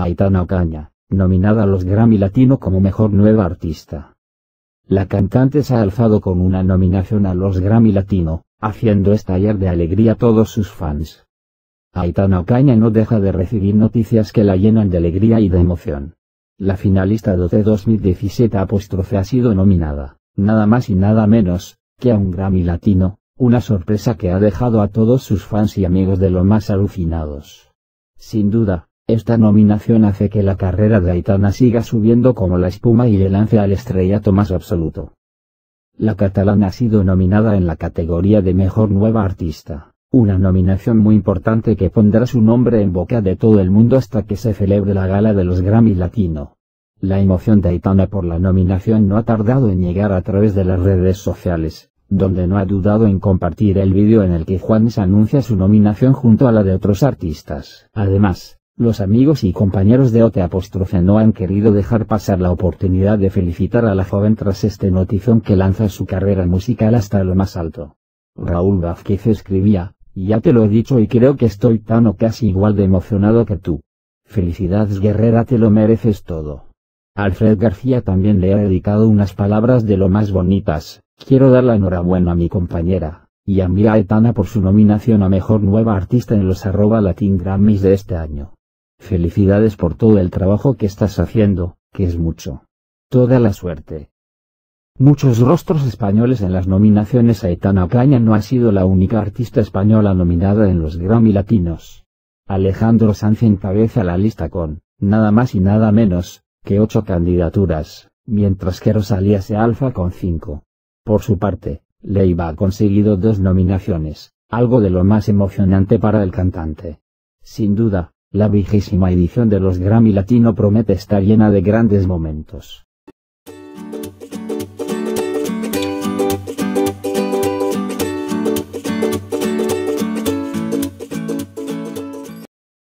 Aitana Ocaña, nominada a los Grammy Latino como Mejor Nueva Artista. La cantante se ha alzado con una nominación a los Grammy Latino, haciendo estallar de alegría a todos sus fans. Aitana Ocaña no deja de recibir noticias que la llenan de alegría y de emoción. La finalista de OT 2017 apóstrofe ha sido nominada, nada más y nada menos, que a un Grammy Latino, una sorpresa que ha dejado a todos sus fans y amigos de lo más alucinados. Sin duda, esta nominación hace que la carrera de Aitana siga subiendo como la espuma y le lance al estrellato más absoluto. La catalana ha sido nominada en la categoría de Mejor Nueva Artista, una nominación muy importante que pondrá su nombre en boca de todo el mundo hasta que se celebre la gala de los Grammy Latino. La emoción de Aitana por la nominación no ha tardado en llegar a través de las redes sociales, donde no ha dudado en compartir el vídeo en el que Juanes anuncia su nominación junto a la de otros artistas. Además, los amigos y compañeros de OT no han querido dejar pasar la oportunidad de felicitar a la joven tras este notición que lanza su carrera musical hasta lo más alto. Raúl Vázquez escribía, ya te lo he dicho y creo que estoy tan o casi igual de emocionado que tú. Felicidades guerrera te lo mereces todo. Alfred García también le ha dedicado unas palabras de lo más bonitas, quiero dar la enhorabuena a mi compañera, y a Mira Etana por su nominación a Mejor Nueva Artista en los arroba Latin Grammys de este año. Felicidades por todo el trabajo que estás haciendo, que es mucho. Toda la suerte. Muchos rostros españoles en las nominaciones Aitana Ocaña no ha sido la única artista española nominada en los Grammy Latinos. Alejandro Sanz encabeza la lista con, nada más y nada menos, que ocho candidaturas, mientras que Rosalía se alza con cinco. Por su parte, Leiva ha conseguido dos nominaciones, algo de lo más emocionante para el cantante. Sin duda, la vigésima edición de los Grammy Latino promete estar llena de grandes momentos.